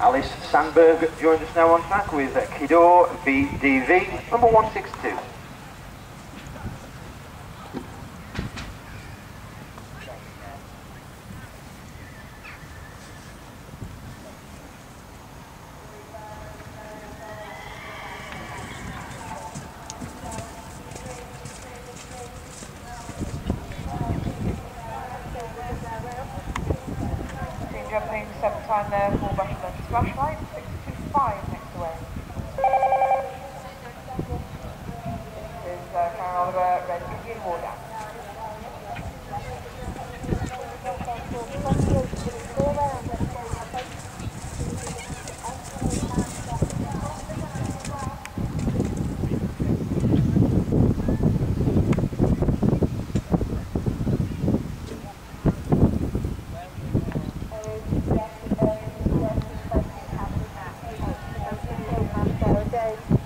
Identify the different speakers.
Speaker 1: Alice Sandberg joins us now on track with Quidor VDV, number 162.
Speaker 2: Jumping, seven time there for Rushman. Splash right, 625 next away. This is uh, Karen Oliver, Red Indian down.